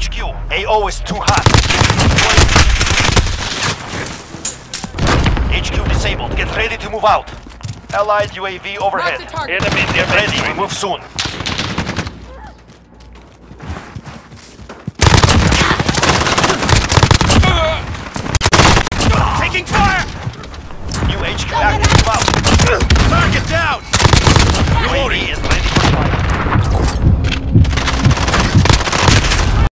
HQ. AO is too hot. HQ disabled. Get ready to move out. Allied UAV overhead. Enemy, get ready. We move soon. Taking fire! New HQ active.